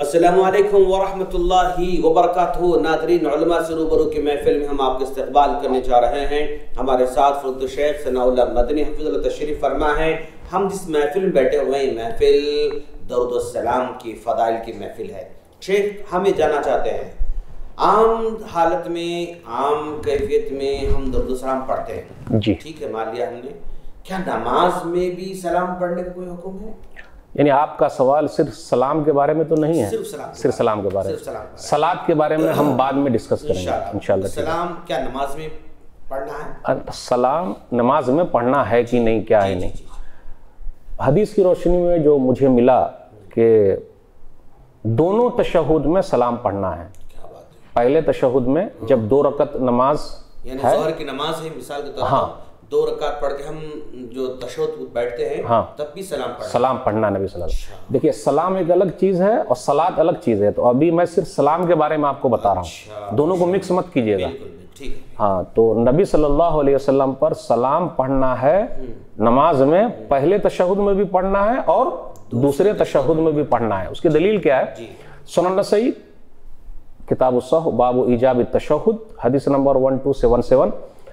असलम वरहमतुल्लाहि वबरकातुहू नादरीन से रूबरू की महफिल में हम आपका इस्तकबाल करने जा रहे हैं। हमारे साथ फरुद शेख सनाउल्ला मदनी हफीज़ तशरीफ़ फरमा है। हम जिस महफिल में बैठे हुए हैं महफिल दरुदसलाम की फ़दाइल की महफिल है। शेख हम ये जानना चाहते हैं आम हालत में आम कैफियत में हम दरुदसलाम पढ़ते हैं। जी। ठीक है मान लिया हमने। क्या नमाज़ में भी सलाम पढ़ने का कोई हुक्म है? यानी आपका सवाल सिर्फ़ सलाम के बारे में तो नहीं है। सिर्फ़ सलाम सिर्फ़ सलाम के बारे में। सलाद के बारे में हम बाद में डिस्कस करेंगे। इंशाल्लाह। सलाम क्या नमाज़ में पढ़ना है? सलाम नमाज़ में पढ़ना है कि नहीं क्या है नहीं? हदीस की रोशनी में जो मुझे मिला कि दोनों तशहुद में सलाम पढ़ना है। क्या बात है। पहले तशहुद में जब दो रकत नमाज़ यानी है। की नमाज़ है मिसाल के तौर हाँ। दो रकात पढ़ के हम जो तशहुद बैठते हैं हाँ। तब भी सलाम पढ़ना सलाम पढ़ना नबी सलाम देखिए सलाम एक अलग चीज़ है और सलाद अलग चीज़ है। तो अभी मैं सिर्फ़ सलाम के बारे में आपको बता रहा अच्छा। हूँ दोनों को मिक्स मत कीजिएगा। है। तो नबी सल्लल्लाहु अलैहि वसल्लम पर सलाम पढ़ना है नमाज़ में पहले तशहुद में भी पढ़ना है और दूसरे तशहुद में भी पढ़ना है। उसकी दलील क्या है? सुनन नसई किताब सह बाबू ईजाब तशहुद हदीस number one two seven seven.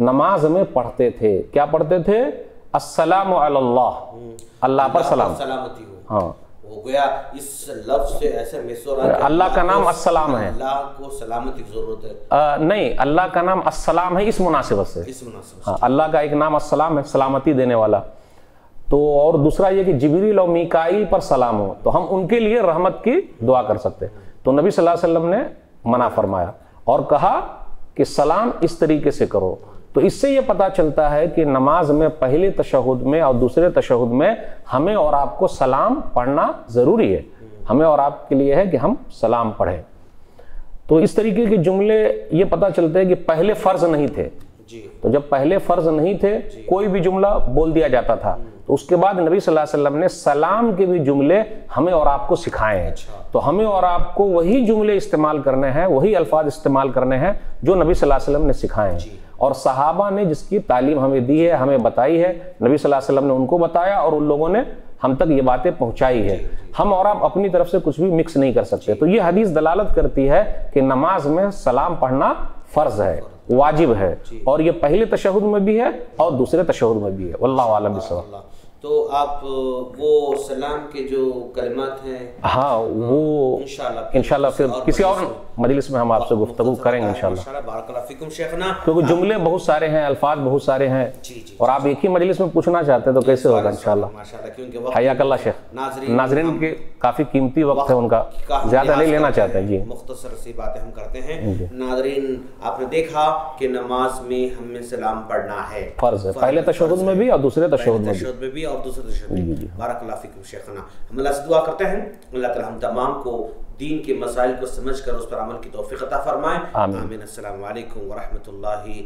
नमाज़ में पढ़ते थे। क्या पढ़ते थे? अस्सलाम अल्लाह अल्लाह पर सलाम। सलामती हो। हाँ। हो गया इस लफ्ज से ऐसे अल्लाह का नाम अस्सलाम है। अल्लाह को सलामती की ज़रूरत है। नहीं अल्लाह का नाम अस्सलाम है इस मुनासिबत से। इस मुनासिब हाँ अल्लाह का एक नाम अस्सलाम है सलामती देने वाला। तो और दूसरा ये कि जिबरील और मीकाइल पर सलाम हो तो हम उनके लिए रहमत की दुआ कर सकते तो नबी सल्लल्लाहु अलैहि वसल्लम ने मना फरमाया और कहा कि सलाम इस तरीके से करो तो इससे ये पता चलता है कि नमाज़ में पहले तशहुद में और दूसरे तशहुद में हमें और आपको सलाम पढ़ना ज़रूरी है। हमें और आपके लिए है कि हम सलाम पढ़ें। तो इस तरीके के जुमले ये पता चलते हैं कि पहले फ़र्ज़ नहीं थे। जी। तो जब पहले फ़र्ज़ नहीं थे कोई भी जुमला बोल दिया जाता था। तो उसके बाद नबी सल्लल्लाहु अलैहि वसल्लम ने सलाम के भी जुमले हमें और आपको सिखाए हैं। तो हमें और आपको वही जुमले इस्तेमाल करने हैं वही अल्फाज इस्तेमाल करने हैं जो नबी सल्लल्लाहु अलैहि वसल्लम ने सिखाए हैं। और सहाबा ने जिसकी तालीम हमें दी है हमें बताई है नबी सल्लल्लाहु अलैहि वसल्लम ने उनको बताया और उन लोगों ने हम तक ये बातें पहुंचाई है। हम और आप अपनी तरफ़ से कुछ भी मिक्स नहीं कर सकते। तो ये हदीस दलालत करती है कि नमाज़ में सलाम पढ़ना फ़र्ज़ है वाजिब है। और ये पहले तशहुद में भी है और दूसरे तशहुद में भी है। वल्लाह आलम तो आप वो सलाम के जो कलमात हैं हाँ वो इंशाल्लाह फिर और किसी और मजलिस में। हम आपसे गुफ्तु करेंगे शेखना। क्योंकि जुमले बहुत सारे हैं अल्फाज बहुत सारे हैं। जी जी और आप एक ही मजलिस में पूछना चाहते हैं तो कैसे होगा वक्त हयाकल्ला शेख। नाजरीन के काफ़ी कीमती वक्त है उनका। ज़्यादा नहीं लेना चाहते हैं जी। मुख्तसर सी बातें हम करते हैं। नाजरीन आपने देखा कि नमाज़ में हमें सलाम पढ़ना है। फ़र्ज़ है। पहले तशद में भी और दूसरे तशहुद में भी। और दूसरे तशहुद में भी शेखाना। हम अल्लाह से दुआ करते हैं अल्लाह ताला हम तमाम को दीन के मसाइल को समझ कर उस पर अमल की तौफीक अता फरमाए। आमीन। आमीन। अस्सलाम वालेकुम व रहमतुल्लाहि